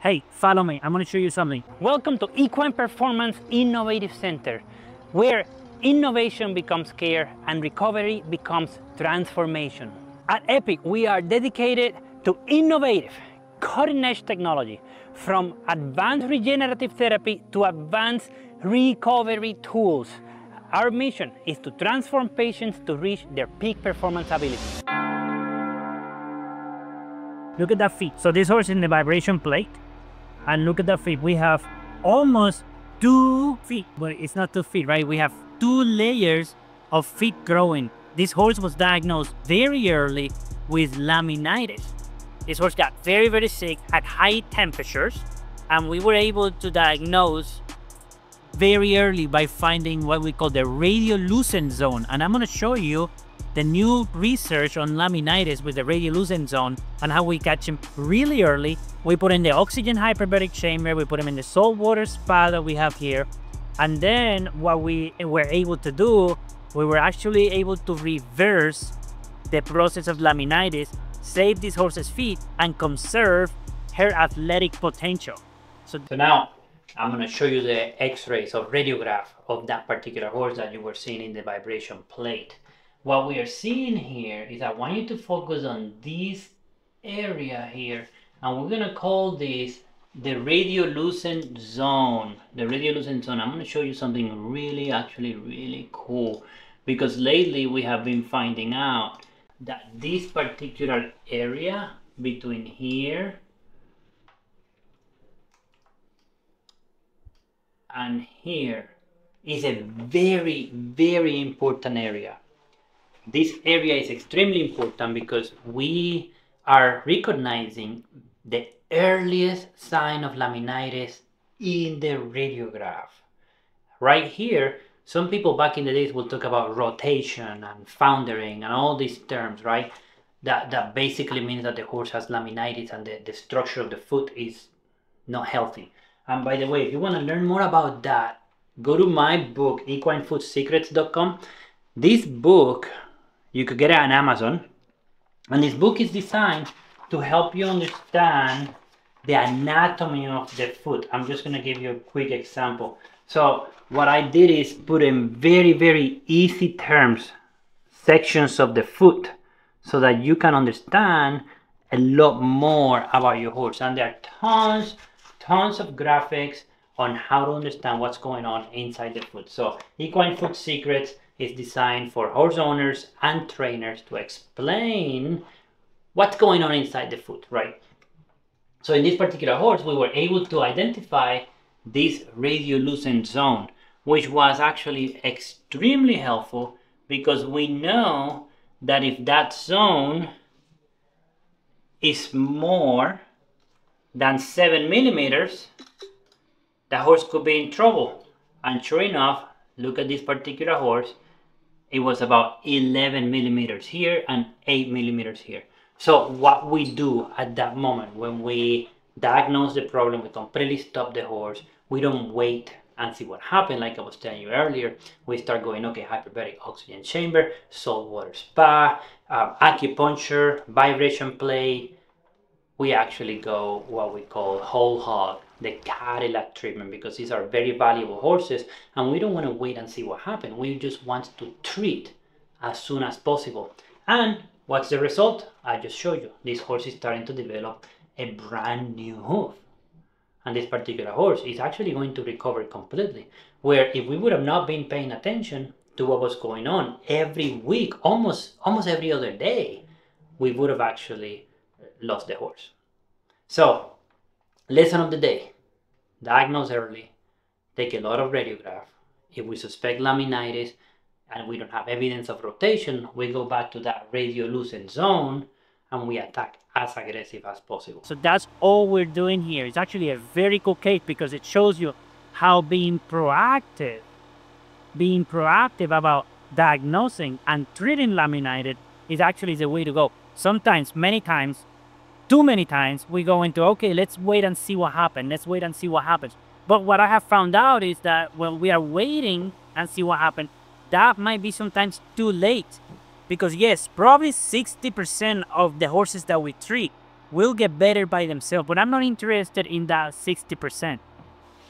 Hey, follow me. I'm going to show you something. Welcome to Equine Performance Innovative Center, where innovation becomes care and recovery becomes transformation. At Epic, we are dedicated to innovative, cutting edge technology from advanced regenerative therapy to advanced recovery tools. Our mission is to transform patients to reach their peak performance ability. Look at that feet. So this horse is in the vibration plate. And look at the feet. We have almost two feet, but it's not two feet, right? We have two layers of feet growing. This horse was diagnosed very early with laminitis. This horse got very, very sick at high temperatures, and we were able to diagnose very early by finding what we call the radiolucent zone. And I'm going to show you the new research on laminitis with the radiolucent zone and how we catch them really early. We put in the oxygen hyperbaric chamber, we put them in the saltwater spa that we have here. And then what we were able to do, we were actually able to reverse the process of laminitis, save this horse's feet, and conserve her athletic potential. So, so now I'm going to show you the x-rays or radiograph of that particular horse that you were seeing in the vibration plate. What we are seeing here is I want you to focus on this area here and we're going to call this the radiolucent zone. The radiolucent zone. I'm going to show you something really actually really cool because lately we have been finding out that this particular area between here and here is a very, very important area. This area is extremely important because we are recognizing the earliest sign of laminitis in the radiograph. Right here, some people back in the days will talk about rotation and foundering and all these terms, right? That, that basically means that the horse has laminitis and the, the structure of the foot is not healthy. And by the way, if you want to learn more about that, go to my book, equinefootsecrets.com. This book, you could get it on Amazon. And this book is designed to help you understand the anatomy of the foot. I'm just going to give you a quick example. So what I did is put in very, very easy terms, sections of the foot so that you can understand a lot more about your horse. And there are tons tons of graphics on how to understand what's going on inside the foot. So Equine Foot Secrets is designed for horse owners and trainers to explain what's going on inside the foot, right? So in this particular horse, we were able to identify this radiolucent zone, which was actually extremely helpful because we know that if that zone is more than 7 millimeters, the horse could be in trouble. And sure enough, look at this particular horse. It was about 11 millimeters here and 8 millimeters here. So what we do at that moment when we diagnose the problem, we completely stop the horse. We don't wait and see what happened. Like I was telling you earlier, we start going, okay, hyperbaric oxygen chamber, saltwater spa, uh, acupuncture, vibration plate, we actually go what we call whole hog, the Cadillac treatment, because these are very valuable horses and we don't want to wait and see what happens. We just want to treat as soon as possible. And what's the result? I just showed you. This horse is starting to develop a brand new hoof. And this particular horse is actually going to recover completely. Where if we would have not been paying attention to what was going on every week, almost almost every other day, we would have actually lost the horse. So, lesson of the day diagnose early, take a lot of radiograph. If we suspect laminitis and we don't have evidence of rotation, we go back to that radiolucent zone and we attack as aggressive as possible. So that's all we're doing here. It's actually a very cool case because it shows you how being proactive, being proactive about diagnosing and treating laminitis is actually the way to go. Sometimes, many times, too many times we go into, okay, let's wait and see what happens. Let's wait and see what happens. But what I have found out is that when we are waiting and see what happens, that might be sometimes too late. Because yes, probably 60% of the horses that we treat will get better by themselves. But I'm not interested in that 60%.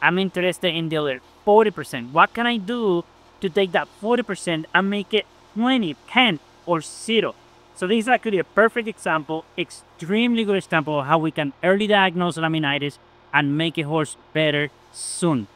I'm interested in the other 40%. What can I do to take that 40% and make it 20, 10, or 0? So this is actually a perfect example, extremely good example of how we can early diagnose laminitis and make a horse better soon.